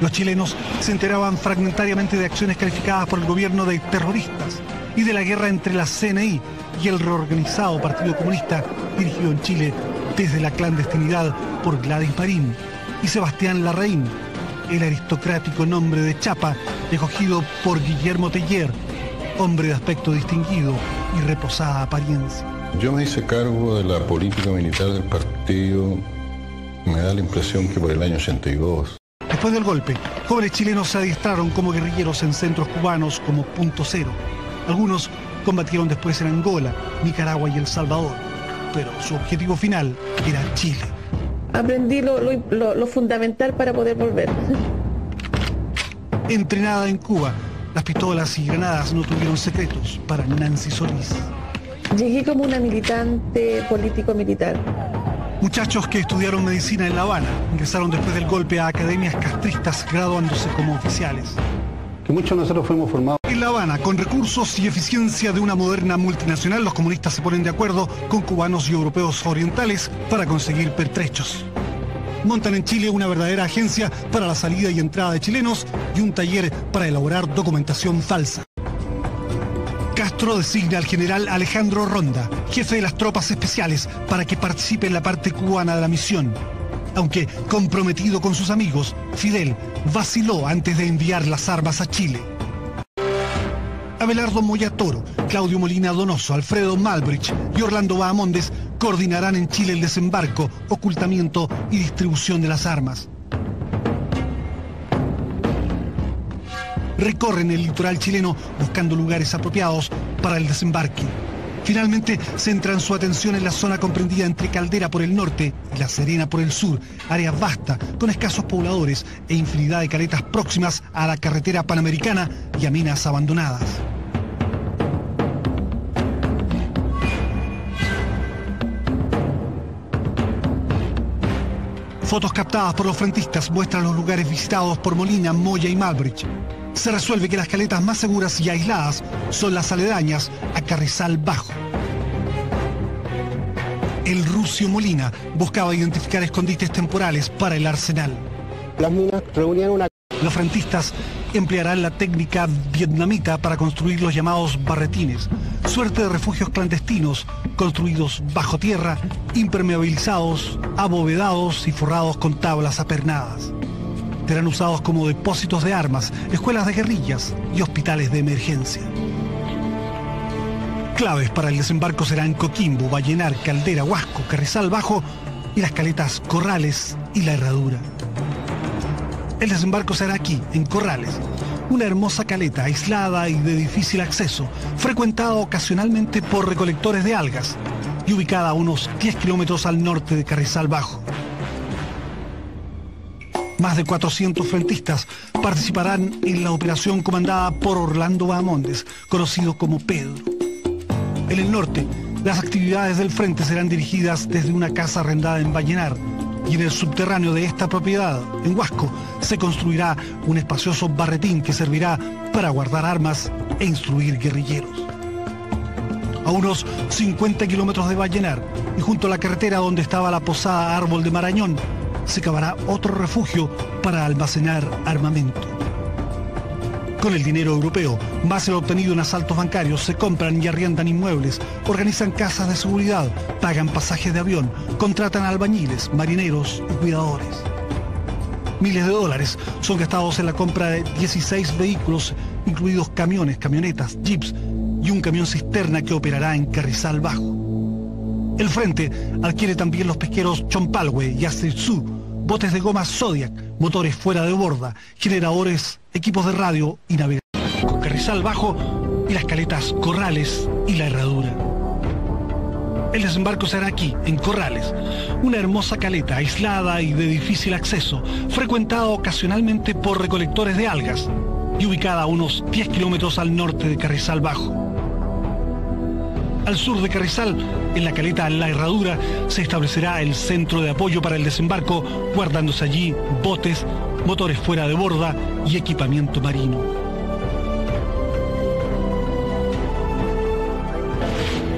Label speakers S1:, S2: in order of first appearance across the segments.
S1: Los chilenos se enteraban fragmentariamente de acciones calificadas por el gobierno de terroristas y de la guerra entre la CNI y el reorganizado Partido Comunista dirigido en Chile desde la clandestinidad por Gladys Marín y Sebastián Larraín, el aristocrático nombre de Chapa escogido por Guillermo Teller, hombre de aspecto distinguido y reposada apariencia.
S2: Yo me hice cargo de la política militar del partido, me da la impresión que por el año 82.
S1: Después del golpe, jóvenes chilenos se adiestraron como guerrilleros en centros cubanos como Punto Cero. Algunos combatieron después en Angola, Nicaragua y El Salvador, pero su objetivo final era Chile.
S3: Aprendí lo, lo fundamental para poder volver.
S1: Entrenada en Cuba, las pistolas y granadas no tuvieron secretos para Nancy Solís.
S3: Llegué como una militante político-militar.
S1: Muchachos que estudiaron medicina en La Habana ingresaron después del golpe a academias castristas graduándose como oficiales.
S2: Que muchos de nosotros fuimos formados.
S1: En La Habana, con recursos y eficiencia de una moderna multinacional, los comunistas se ponen de acuerdo con cubanos y europeos orientales para conseguir pertrechos. Montan en Chile una verdadera agencia para la salida y entrada de chilenos y un taller para elaborar documentación falsa. Castro designa al general Alejandro Ronda, jefe de las tropas especiales, para que participe en la parte cubana de la misión. Aunque comprometido con sus amigos, Fidel vaciló antes de enviar las armas a Chile. Abelardo Moya Toro, Claudio Molina Donoso, Alfredo Malbrich y Orlando Bahamondes coordinarán en Chile el desembarco, ocultamiento y distribución de las armas. Recorren el litoral chileno buscando lugares apropiados para el desembarque. Finalmente centran su atención en la zona comprendida entre Caldera por el norte y La Serena por el sur, área vasta, con escasos pobladores e infinidad de caletas próximas a la carretera panamericana y a minas abandonadas. Fotos captadas por los frentistas muestran los lugares visitados por Molina, Moya y Malbrich se resuelve que las caletas más seguras y aisladas son las aledañas a Carrizal Bajo. El Rucio Molina buscaba identificar escondites temporales para el arsenal.
S4: Las minas reunían una...
S1: Los frentistas emplearán la técnica vietnamita para construir los llamados barretines, suerte de refugios clandestinos construidos bajo tierra, impermeabilizados, abovedados y forrados con tablas apernadas serán usados como depósitos de armas, escuelas de guerrillas y hospitales de emergencia. Claves para el desembarco serán Coquimbo, Vallenar, Caldera, Huasco, Carrizal Bajo y las caletas Corrales y La Herradura. El desembarco será aquí, en Corrales, una hermosa caleta aislada y de difícil acceso, frecuentada ocasionalmente por recolectores de algas y ubicada a unos 10 kilómetros al norte de Carrizal Bajo. Más de 400 frentistas participarán en la operación comandada por Orlando Bahamondes, conocido como Pedro. En el norte, las actividades del frente serán dirigidas desde una casa arrendada en Vallenar y en el subterráneo de esta propiedad, en Huasco, se construirá un espacioso barretín que servirá para guardar armas e instruir guerrilleros. A unos 50 kilómetros de Vallenar y junto a la carretera donde estaba la posada Árbol de Marañón, se cavará otro refugio para almacenar armamento. Con el dinero europeo, más el obtenido en asaltos bancarios, se compran y arriendan inmuebles, organizan casas de seguridad, pagan pasajes de avión, contratan albañiles, marineros y cuidadores. Miles de dólares son gastados en la compra de 16 vehículos, incluidos camiones, camionetas, jeeps y un camión cisterna que operará en Carrizal Bajo. El frente adquiere también los pesqueros Chompalwe y Asetsu, botes de goma Zodiac, motores fuera de borda, generadores, equipos de radio y navegación, con carrizal bajo y las caletas Corrales y la herradura. El desembarco será aquí, en Corrales, una hermosa caleta aislada y de difícil acceso, frecuentada ocasionalmente por recolectores de algas y ubicada a unos 10 kilómetros al norte de Carrizal Bajo. Al sur de Carrizal, en la caleta La Herradura, se establecerá el centro de apoyo para el desembarco, guardándose allí botes, motores fuera de borda y equipamiento marino.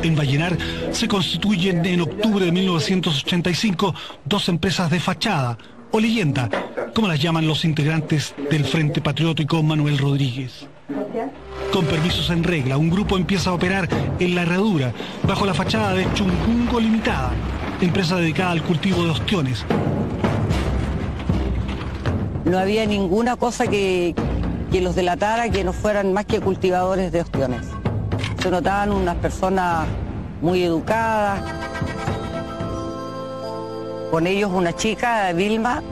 S1: En Vallenar se constituyen en octubre de 1985 dos empresas de fachada o leyenda como las llaman los integrantes del Frente Patriótico Manuel Rodríguez. Con permisos en regla, un grupo empieza a operar en la herradura bajo la fachada de Chungungo Limitada, empresa dedicada al cultivo de ostiones.
S5: No había ninguna cosa que, que los delatara que no fueran más que cultivadores de ostiones. Se notaban unas personas muy educadas. Con ellos una chica, Vilma,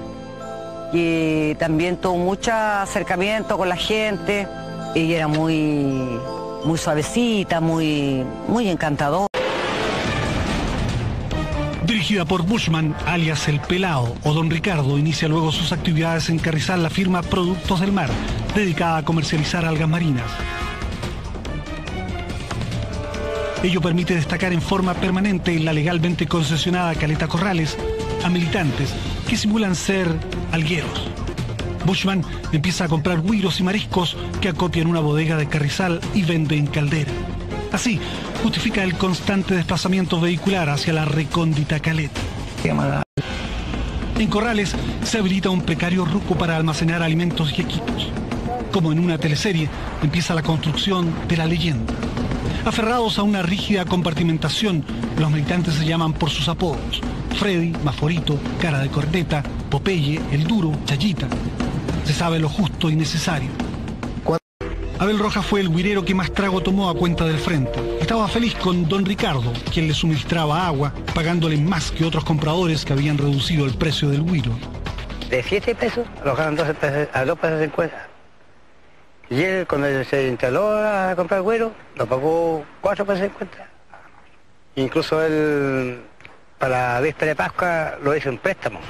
S5: que también tuvo mucho acercamiento con la gente. Ella era muy, muy suavecita, muy, muy encantadora.
S1: Dirigida por Bushman, alias El Pelao o Don Ricardo, inicia luego sus actividades en Carrizal la firma Productos del Mar, dedicada a comercializar algas marinas. Ello permite destacar en forma permanente en la legalmente concesionada Caleta Corrales a militantes que simulan ser algueros. Bushman empieza a comprar huiros y mariscos que acopia en una bodega de Carrizal y vende en caldera. Así, justifica el constante desplazamiento vehicular hacia la recóndita caleta. En Corrales se habilita un precario ruco para almacenar alimentos y equipos. Como en una teleserie, empieza la construcción de la leyenda. Aferrados a una rígida compartimentación, los militantes se llaman por sus apodos. Freddy, Maforito, Cara de Corneta, Popeye, El Duro, Chayita. Se sabe lo justo y necesario. Abel Rojas fue el guirero que más trago tomó a cuenta del frente. Estaba feliz con don Ricardo, quien le suministraba agua, pagándole más que otros compradores que habían reducido el precio del guiro.
S4: De 7 pesos, lo ganan 12 pesos, a 2 pesos 50. Y él, cuando se instaló a comprar güero, lo pagó 4 pesos 50. Incluso él, para la víspera de Pascua, lo hizo en préstamo.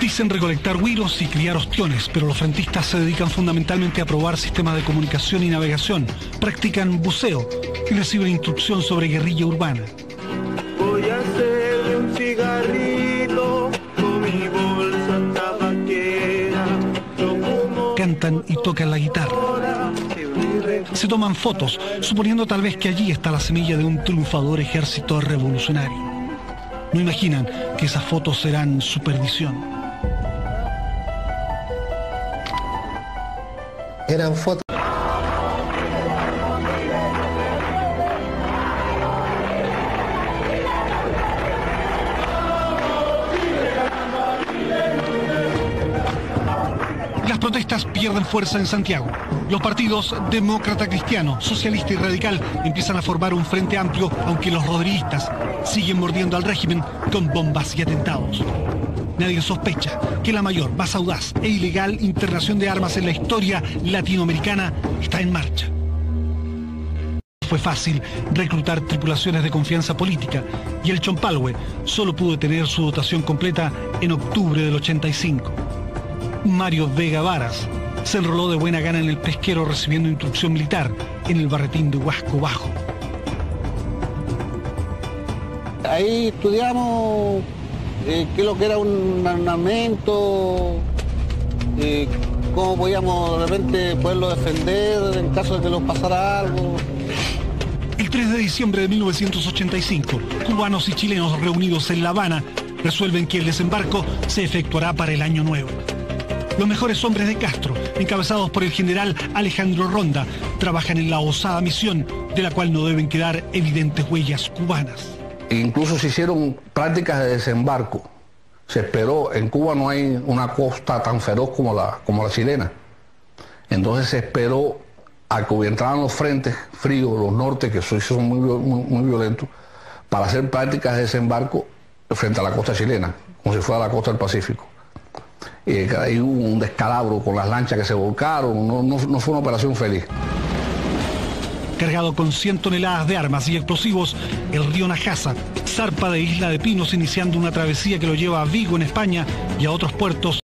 S1: Dicen recolectar huiros y criar ostiones, pero los frentistas se dedican fundamentalmente a probar sistemas de comunicación y navegación, practican buceo y reciben instrucción sobre guerrilla urbana.
S6: Voy a hacerle un cigarrito con mi bolsa tabaquera.
S1: Cantan y tocan la guitarra. Se toman fotos, suponiendo tal vez que allí está la semilla de un triunfador ejército revolucionario. No imaginan que esas fotos serán su perdición. Las protestas pierden fuerza en Santiago. Los partidos demócrata cristiano, socialista y radical empiezan a formar un frente amplio, aunque los rodriguistas siguen mordiendo al régimen con bombas y atentados. Nadie sospecha que la mayor, más audaz e ilegal internación de armas en la historia latinoamericana está en marcha. Fue fácil reclutar tripulaciones de confianza política y el Chompalwe solo pudo tener su dotación completa en octubre del 85. Mario Vega Varas se enroló de buena gana en el pesquero recibiendo instrucción militar en el barretín de Huasco Bajo.
S7: Ahí estudiamos qué es lo que era un armamento, eh, cómo podíamos de repente poderlo defender en caso de que nos pasara algo.
S1: El 3 de diciembre de 1985, cubanos y chilenos reunidos en La Habana resuelven que el desembarco se efectuará para el año nuevo. Los mejores hombres de Castro, encabezados por el general Alejandro Ronda, trabajan en la osada misión de la cual no deben quedar evidentes huellas cubanas.
S7: Incluso se hicieron prácticas de desembarco. Se esperó, en Cuba no hay una costa tan feroz como la, como la chilena. Entonces se esperó a que entraran los frentes fríos, los nortes, que son muy, muy, muy violentos, para hacer prácticas de desembarco frente a la costa chilena, como si fuera la costa del Pacífico. Y que ahí hubo un descalabro con las lanchas que se volcaron, no, no- no fue una operación feliz.
S1: Cargado con 100 toneladas de armas y explosivos, el río Najasa zarpa de Isla de Pinos iniciando una travesía que lo lleva a Vigo en España y a otros puertos